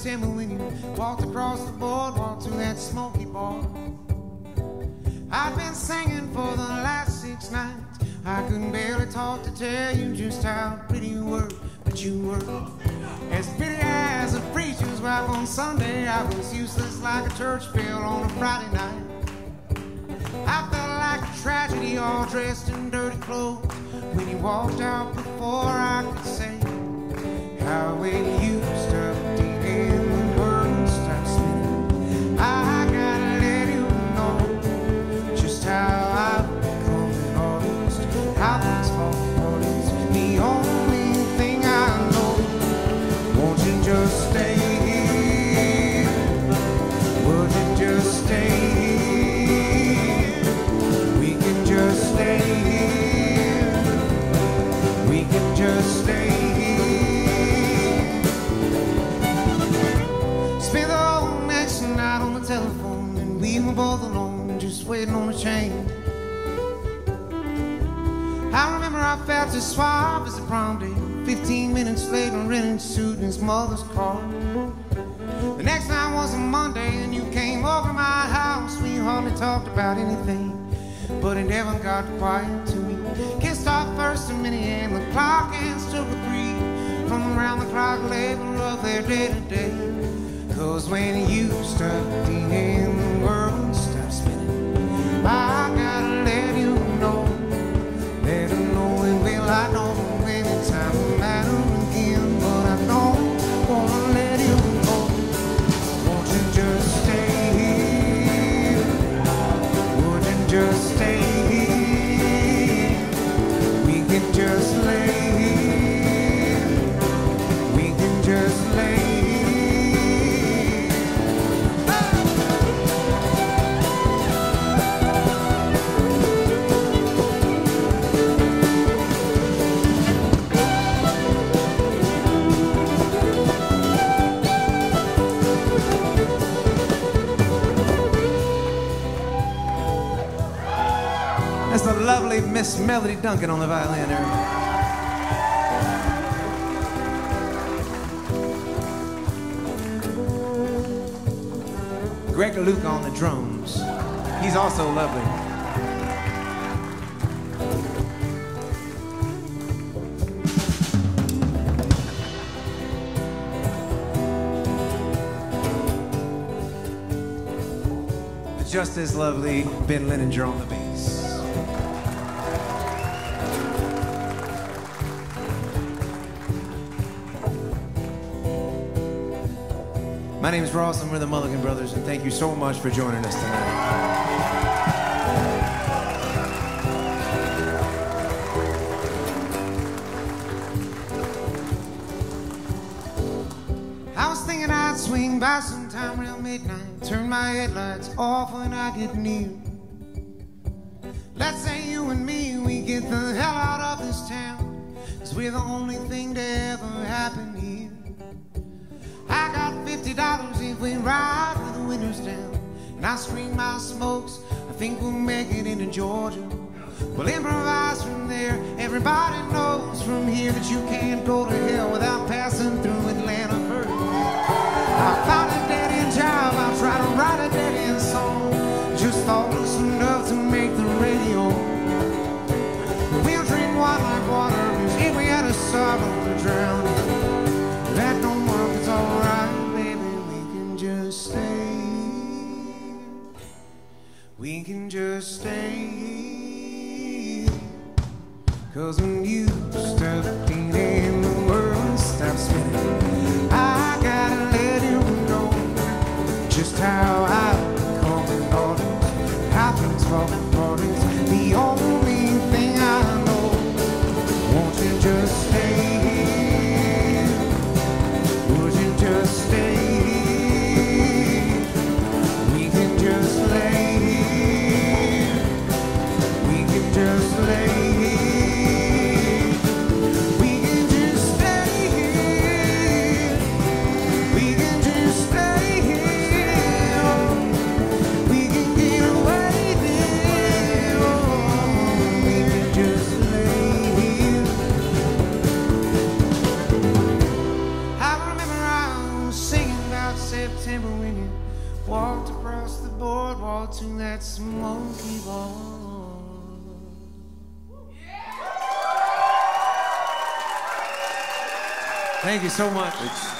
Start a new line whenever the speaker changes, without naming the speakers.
September when you walked across the boardwalk to that smoky bar. I've been singing for the last six nights. I couldn't barely talk to tell you just how pretty you were, but you were as pretty as a preacher's wife on Sunday. I was useless like a church bell on a Friday night. I felt like a tragedy, all dressed in dirty clothes. When you walked out before I could say how it I remember I felt as suave as a prom day. Fifteen minutes later, renting a suit in his mother's car. The next night was a Monday, and you came over my house. We hardly talked about anything, but it never got quiet to me. kissed our first a minute, and the clock hands took a breathe from around the clock labor of their day to day. Cause when you beating, the lovely Miss Melody Duncan on the violin there. Greg Luke on the drums. He's also lovely. Just as lovely Ben Leininger on the bass. My name is Ross, and we're the Mulligan Brothers, and thank you so much for joining us tonight. I was thinking I'd swing by sometime around midnight, turn my headlights off when I get near. Let's say you and me, we get the hell out of this town, cause we're the only thing to ever happen here. I got dollars if we ride with the windows down. And I scream my smokes. I think we'll make it into Georgia. We'll improvise from there. Everybody knows from here that you can't go to hell without passing through Atlanta first. I found We can just stay. Cause when you Walked across the boardwalk to that smoky ball. Thank you so much.
It's